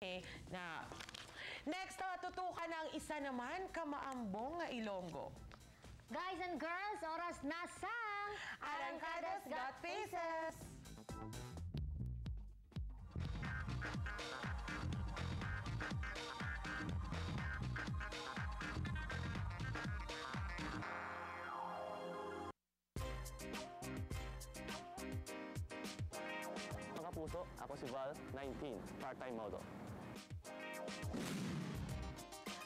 Eh, na Next, tutukan ng isa naman kamaambong nga Ilonggo. Guys and girls, oras na sa Arangkadas Got Faces! Puso, ako si Val, 19, part-time model.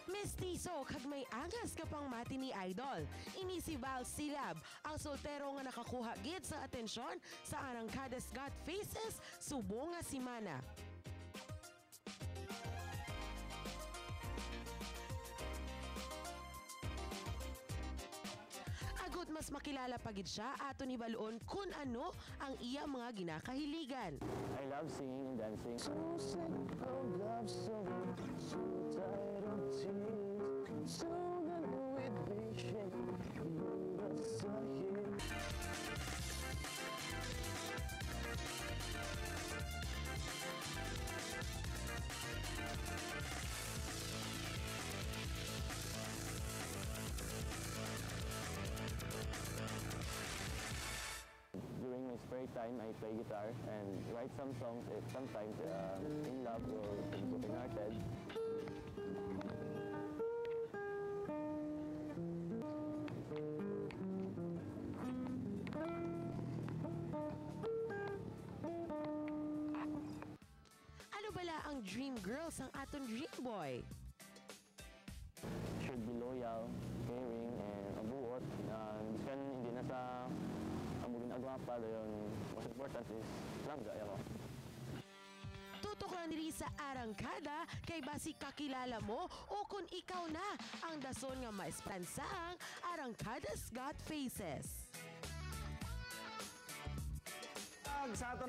Mestizo, kag may angas ka pang mati ni Idol. Ini si Val Silab, ang soltero nga nakakuha gid sa atensyon sa Arangkadas Got Faces, subo nga si. Mas makilala pagid siya ato ni Balon kung ano ang iya mga ginakahiligan. I love singing and dancing. So sick of love song, so tired time, I play guitar and write some songs if sometimes uh, in love or broken-hearted. Ano bala ang dream girls ang aton dream boy? should be loyal, caring, and abuot. Uh, kan hindi na sa amugin agwapa, yung that is langga yan o. Tutukan rin sa arangkada kay basi kakilala mo o kung ikaw na ang dason nga maespansaang arangkadas got faces. Pag sa ato